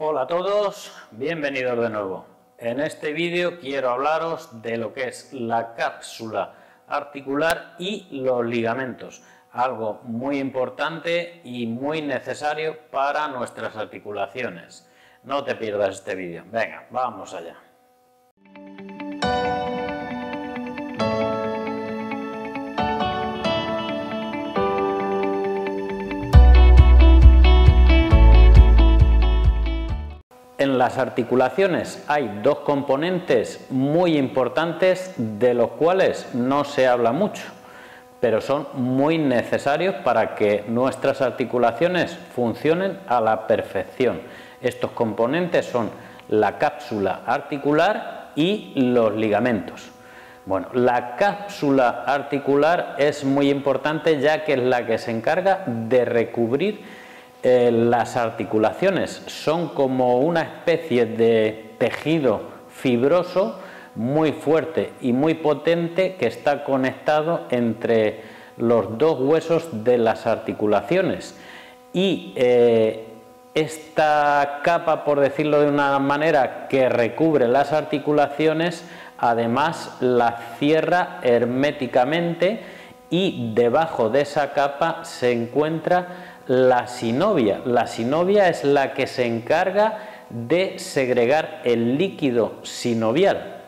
Hola a todos, bienvenidos de nuevo. En este vídeo quiero hablaros de lo que es la cápsula articular y los ligamentos, algo muy importante y muy necesario para nuestras articulaciones. No te pierdas este vídeo. Venga, vamos allá. En las articulaciones hay dos componentes muy importantes de los cuales no se habla mucho, pero son muy necesarios para que nuestras articulaciones funcionen a la perfección. Estos componentes son la cápsula articular y los ligamentos. Bueno, la cápsula articular es muy importante ya que es la que se encarga de recubrir eh, las articulaciones son como una especie de tejido fibroso muy fuerte y muy potente que está conectado entre los dos huesos de las articulaciones. Y eh, esta capa, por decirlo de una manera, que recubre las articulaciones, además las cierra herméticamente y debajo de esa capa se encuentra la sinovia. La sinovia es la que se encarga de segregar el líquido sinovial.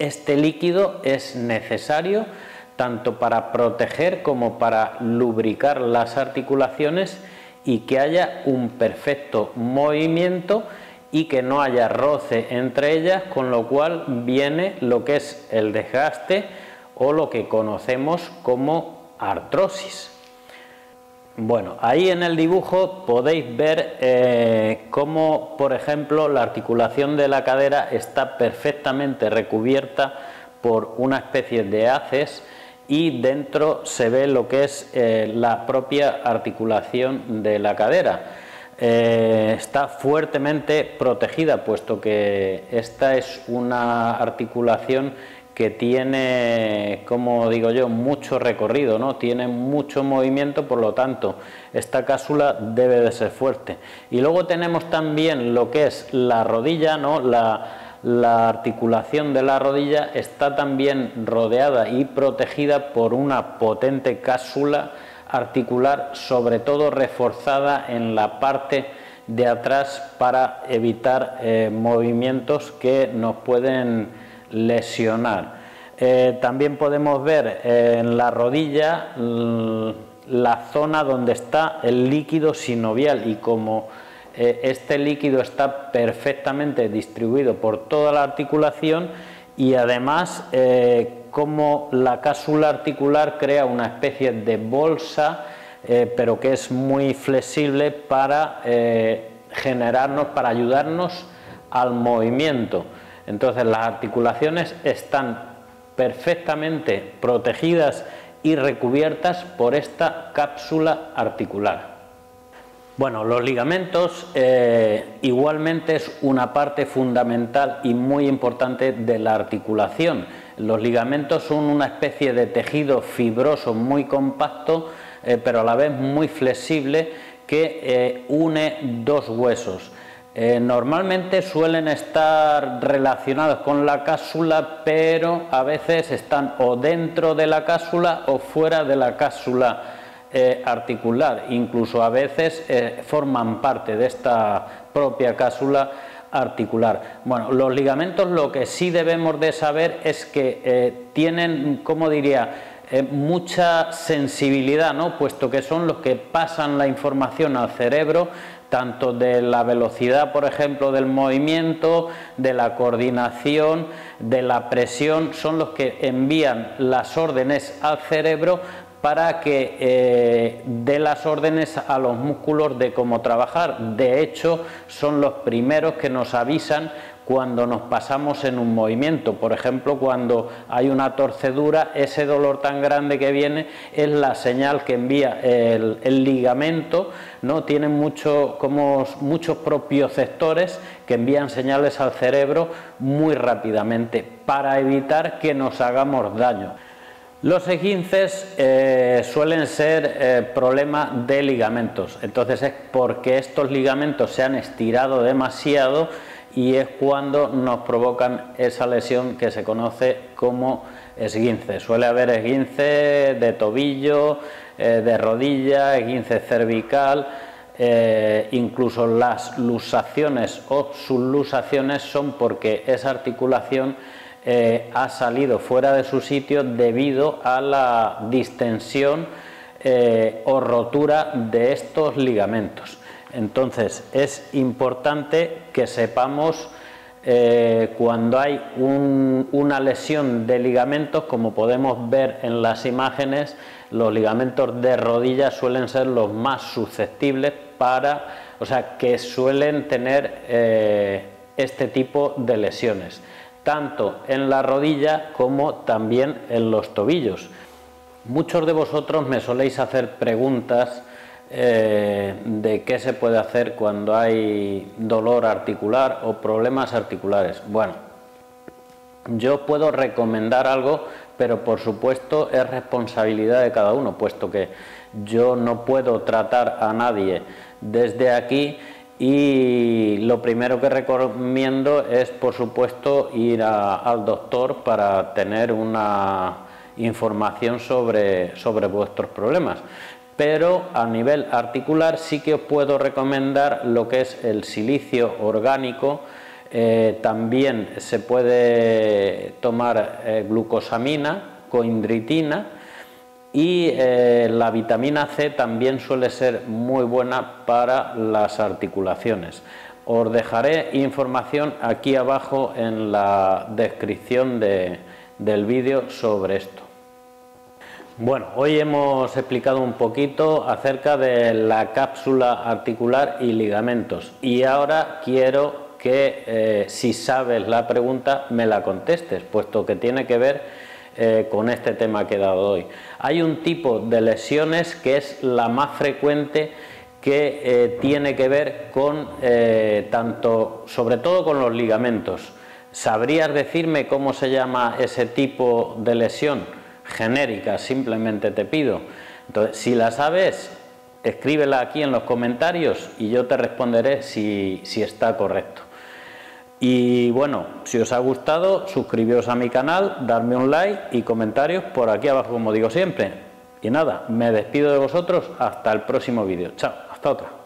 Este líquido es necesario tanto para proteger como para lubricar las articulaciones y que haya un perfecto movimiento y que no haya roce entre ellas, con lo cual viene lo que es el desgaste o lo que conocemos como artrosis. Bueno, ahí en el dibujo podéis ver eh, cómo, por ejemplo, la articulación de la cadera está perfectamente recubierta por una especie de haces y dentro se ve lo que es eh, la propia articulación de la cadera. Eh, está fuertemente protegida puesto que esta es una articulación que tiene, como digo yo, mucho recorrido, ¿no? tiene mucho movimiento, por lo tanto, esta cápsula debe de ser fuerte. Y luego tenemos también lo que es la rodilla, ¿no? la, la articulación de la rodilla está también rodeada y protegida por una potente cápsula articular, sobre todo reforzada en la parte de atrás para evitar eh, movimientos que nos pueden lesionar. Eh, también podemos ver eh, en la rodilla la zona donde está el líquido sinovial y como eh, este líquido está perfectamente distribuido por toda la articulación y además como la cápsula articular crea una especie de bolsa pero que es muy flexible para generarnos, para ayudarnos al movimiento. Entonces las articulaciones están perfectamente protegidas y recubiertas por esta cápsula articular. Bueno, los ligamentos eh, igualmente es una parte fundamental y muy importante de la articulación. Los ligamentos son una especie de tejido fibroso muy compacto, eh, pero a la vez muy flexible que eh, une dos huesos. Eh, normalmente suelen estar relacionados con la cápsula, pero a veces están o dentro de la cápsula o fuera de la cápsula eh, articular. Incluso a veces eh, forman parte de esta propia cápsula articular. Bueno, los ligamentos lo que sí debemos de saber es que tienen, como diría, mucha sensibilidad, ¿no? puesto que son los que pasan la información al cerebro tanto de la velocidad, por ejemplo, del movimiento, de la coordinación, de la presión, son los que envían las órdenes al cerebro para que eh, dé las órdenes a los músculos de cómo trabajar. De hecho, son los primeros que nos avisan cuando nos pasamos en un movimiento. Por ejemplo, cuando hay una torcedura, ese dolor tan grande que viene es la señal que envía el, ligamento, ¿no? Tiene mucho, como muchos propioceptores que envían señales al cerebro muy rápidamente para evitar que nos hagamos daño. Los esguinces eh, suelen ser eh, problemas de ligamentos, entonces es porque estos ligamentos se han estirado demasiado y es cuando nos provocan esa lesión que se conoce como esguince. Suele haber esguince de tobillo, eh, de rodilla, esguince cervical, incluso las lusaciones o sublusaciones son porque esa articulación eh, ha salido fuera de su sitio debido a la distensión eh, o rotura de estos ligamentos. Entonces es importante que sepamos eh, cuando hay una lesión de ligamentos, como podemos ver en las imágenes, los ligamentos de rodilla suelen ser los más susceptibles para, o sea, que suelen tener este tipo de lesiones tanto en la rodilla como también en los tobillos. Muchos de vosotros me soléis hacer preguntas eh, de qué se puede hacer cuando hay dolor articular o problemas articulares. Bueno, yo puedo recomendar algo, pero por supuesto es responsabilidad de cada uno, puesto que yo no puedo tratar a nadie desde aquí y lo primero que recomiendo es, por supuesto, ir al doctor para tener una información sobre, sobre vuestros problemas. Pero a nivel articular sí que os puedo recomendar lo que es el silicio orgánico. Eh, también se puede tomar eh, glucosamina, coindritina y eh, la vitamina C también suele ser muy buena para las articulaciones. Os dejaré información aquí abajo en la descripción del vídeo sobre esto. Bueno, hoy hemos explicado un poquito acerca de la cápsula articular y ligamentos y ahora quiero que eh, si sabes la pregunta me la contestes, puesto que tiene que ver eh, con este tema que he dado hoy. Hay un tipo de lesiones que es la más frecuente que eh, tiene que ver con tanto, sobre todo con los ligamentos. ¿Sabrías decirme cómo se llama ese tipo de lesión? Genérica, simplemente te pido. Entonces, si la sabes, escríbela aquí en los comentarios y yo te responderé si está correcto. Y bueno, si os ha gustado, suscribiros a mi canal, darme un like y comentarios por aquí abajo, como digo siempre. Y nada, me despido de vosotros hasta el próximo vídeo. Chao, hasta otra.